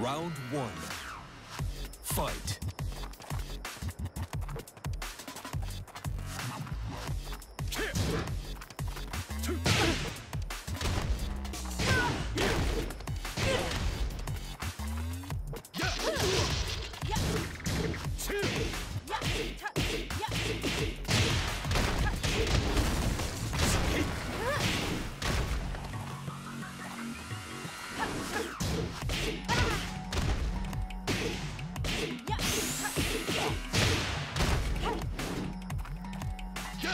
Round one. Fight.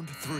Round three.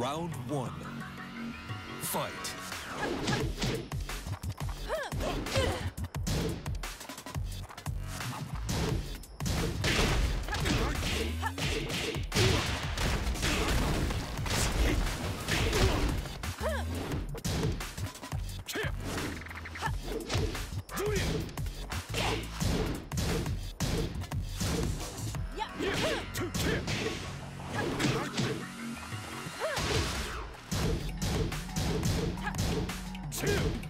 Round one. Fight. KO.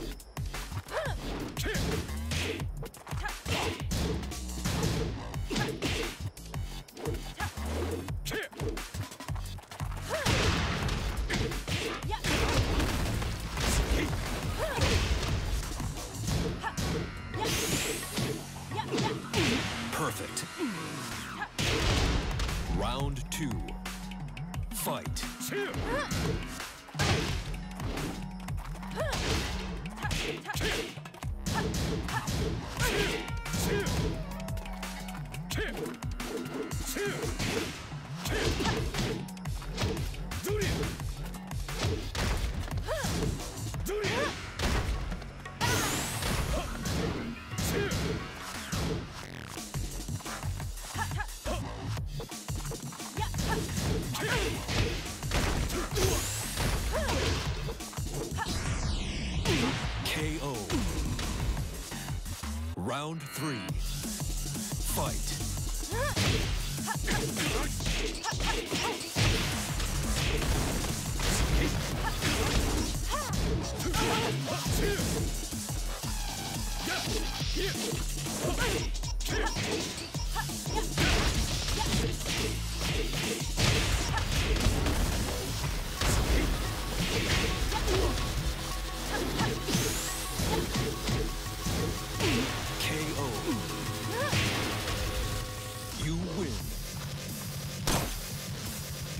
Round two. Fight.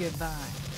Goodbye.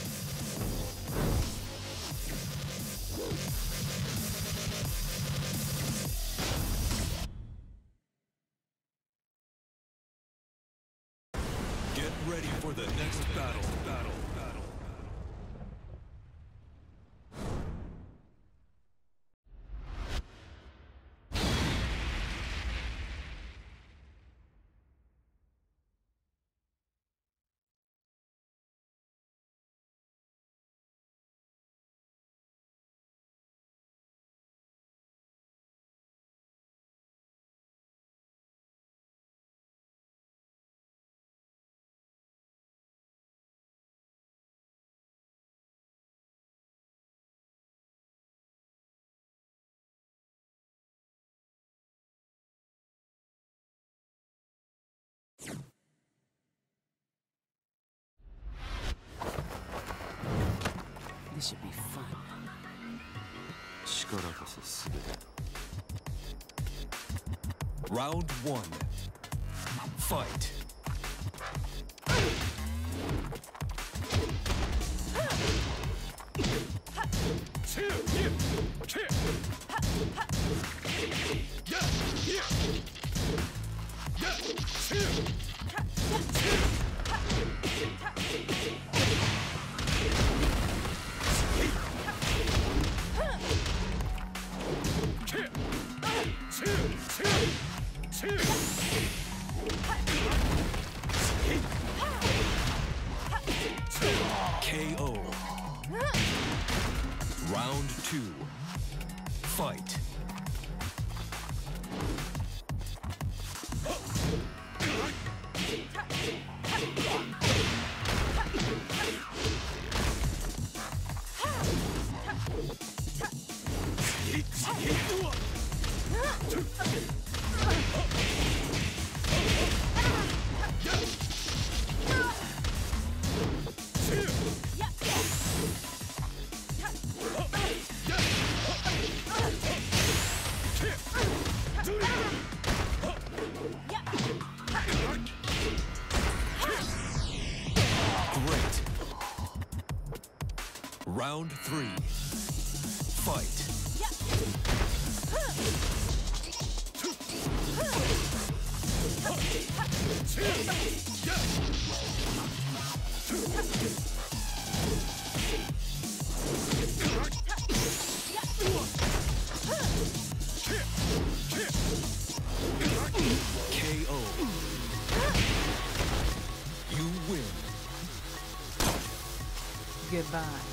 This should be fun. Round one. Fight. Two. Round three. Fight. KO. You win. Goodbye.